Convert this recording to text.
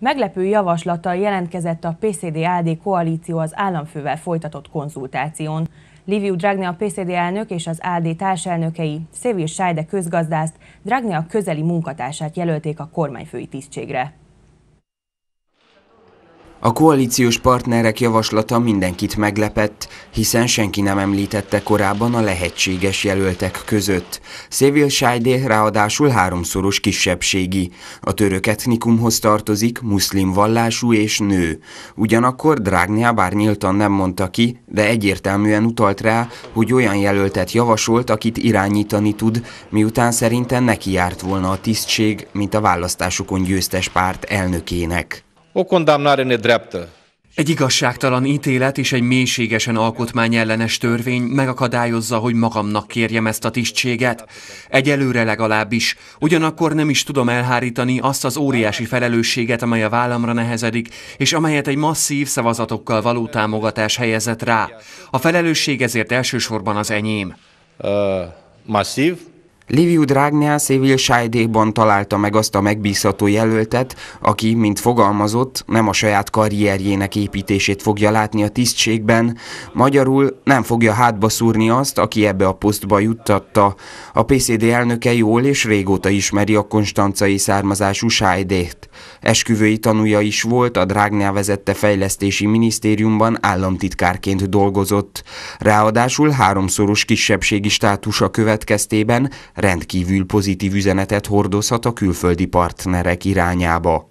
Meglepő javaslattal jelentkezett a PCD-AD koalíció az államfővel folytatott konzultáción. Liviu Dragne a PCD elnök és az AD társelnökei, Szévil Sájde közgazdászt, Dragne a közeli munkatársát jelölték a kormányfői tisztségre. A koalíciós partnerek javaslata mindenkit meglepett, hiszen senki nem említette korábban a lehetséges jelöltek között. Szévil Sájdé ráadásul háromszoros kisebbségi. A török etnikumhoz tartozik, muszlim vallású és nő. Ugyanakkor Drágnia bár nyíltan nem mondta ki, de egyértelműen utalt rá, hogy olyan jelöltet javasolt, akit irányítani tud, miután szerintem neki járt volna a tisztség, mint a választásokon győztes párt elnökének. O condamnare nedreaptă egy igazságtalan ítélet és egy mélységesen alkotmányellenes törvény megakadályozza, hogy magamnak kérjem ezt a tisztséget. Egyelőre legalábbis. Ugyanakkor nem is tudom elhárítani azt az óriási felelősséget, amely a vállamra nehezedik, és amelyet egy masszív szavazatokkal való támogatás helyezett rá. A felelősség ezért elsősorban az enyém. Uh, masszív? Liviu Dragnea Szévil Sájdékban találta meg azt a megbízható jelöltet, aki, mint fogalmazott, nem a saját karrierjének építését fogja látni a tisztségben, magyarul nem fogja hátba szúrni azt, aki ebbe a posztba juttatta. A PCD elnöke jól és régóta ismeri a konstancai származású Sájdét. Esküvői tanúja is volt, a Dragnea vezette fejlesztési minisztériumban államtitkárként dolgozott. Ráadásul háromszoros kisebbségi státusa következtében rendkívül pozitív üzenetet hordozhat a külföldi partnerek irányába.